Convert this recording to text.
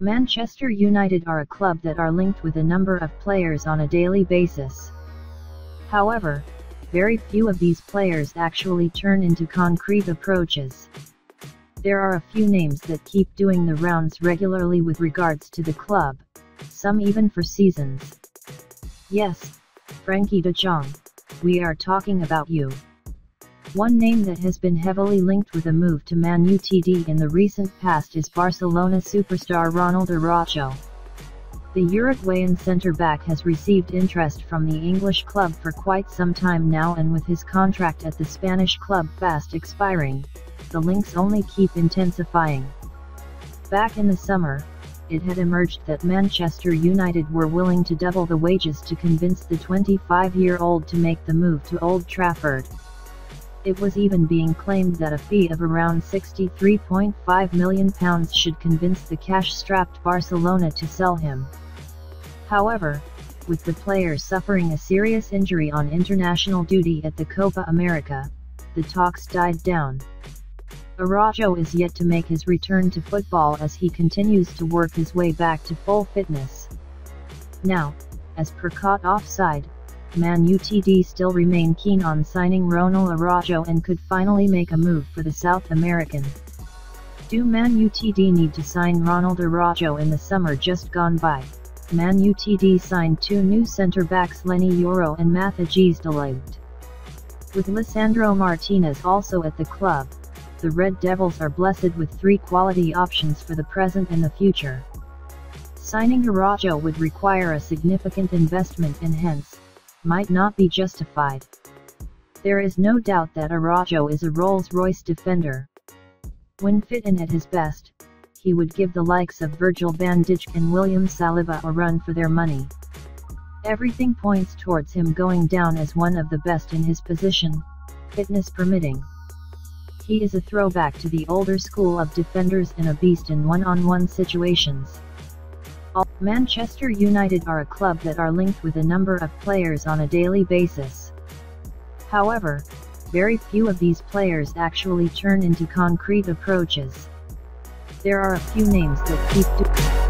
Manchester United are a club that are linked with a number of players on a daily basis. However, very few of these players actually turn into concrete approaches. There are a few names that keep doing the rounds regularly with regards to the club, some even for seasons. Yes, Frenkie de Jong, we are talking about you. One name that has been heavily linked with a move to Man Utd in the recent past is Barcelona superstar Ronald Araujo. The Uruguayan centre-back has received interest from the English club for quite some time now and with his contract at the Spanish club fast expiring, the links only keep intensifying. Back in the summer, it had emerged that Manchester United were willing to double the wages to convince the 25-year-old to make the move to Old Trafford. It was even being claimed that a fee of around £63.5 million should convince the cash-strapped Barcelona to sell him. However, with the player suffering a serious injury on international duty at the Copa America, the talks died down. Araujo is yet to make his return to football as he continues to work his way back to full fitness. Now, as per caught offside, Man Utd still remain keen on signing Ronald Araujo and could finally make a move for the South American. Do Man Utd need to sign Ronald Araujo in the summer just gone by? Man Utd signed two new centre-backs Leny Yoro and Matthijs de Ligt. With Lisandro Martinez also at the club, the Red Devils are blessed with three quality options for the present and the future. Signing Araujo would require a significant investment and hence, might not be justified. There is no doubt that Araujo is a Rolls-Royce defender. When fit and at his best, he would give the likes of Virgil van Dijk and William Saliba a run for their money. Everything points towards him going down as one of the best in his position, fitness permitting. He is a throwback to the older school of defenders and a beast in one-on-one -on -one situations. Manchester United are a club that are linked with a number of players on a daily basis. However, very few of these players actually turn into concrete approaches. There are a few names that keep